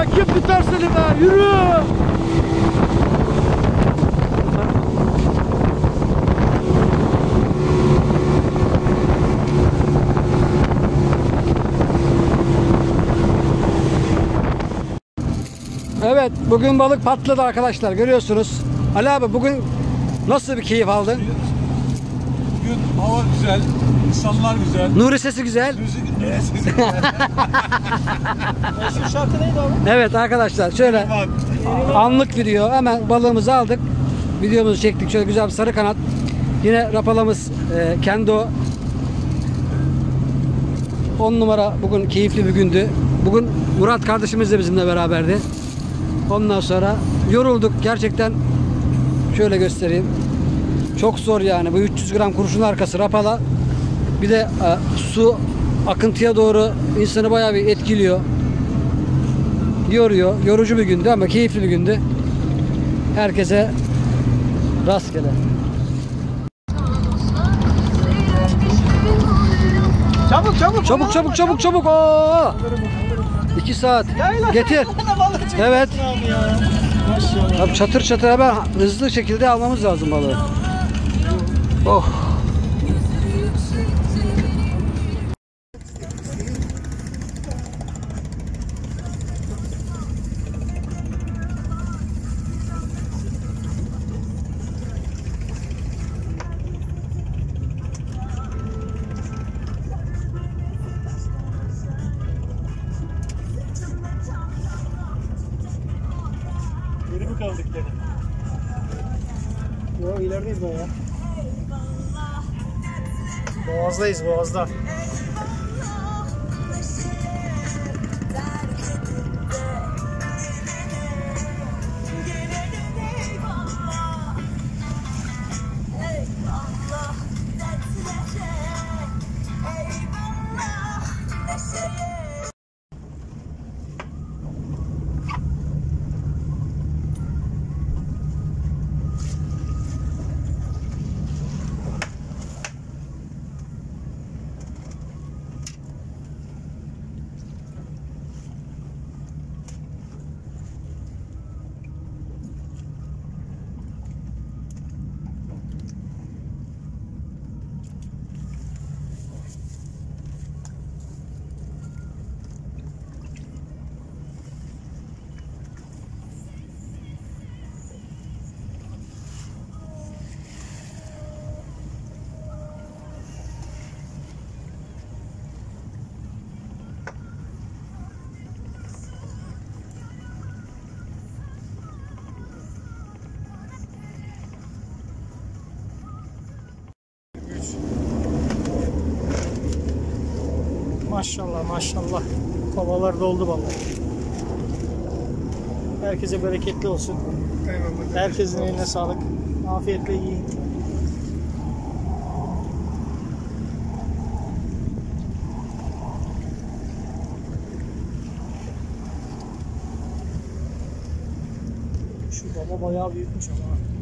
be. Kim tutar seni be? Yürü. Evet bugün balık patladı arkadaşlar görüyorsunuz. Ali abi bugün nasıl bir keyif aldın? Bugün hava güzel. insanlar güzel. Nuri sesi güzel. Müzik, şarkı neydi abi? Evet arkadaşlar şöyle anlık video hemen balığımızı aldık. Videomuzu çektik şöyle güzel bir sarı kanat. Yine rapalamız e, kendo 10 numara bugün keyifli bir gündü. Bugün Murat kardeşimiz de bizimle beraberdi. Ondan sonra yorulduk gerçekten şöyle göstereyim. Çok zor yani bu 300 gram kurşun arkası rapala. Bir de e, su akıntıya doğru insanı bayağı bir etkiliyor. Yoruyor. Yorucu bir gündü ama keyifli bir gündü. Herkese rastgele. Çabuk çabuk. Çabuk çabuk çabuk çabuk. Oo! 2 saat. Getir. Evet. Abi ya. Maşallah. Abi çatır çatır hemen hızlı şekilde almamız lazım balığı. Oh. Geri mi kaldık gene? Yo ilerideyiz baya. Boğazdayız boğazda. Maşallah maşallah. Kovalar doldu vallahi. Herkese bereketli olsun. Herkesin eline sağlık. Afiyetle yiyin. Şu baba bayağı büyükmüş ama.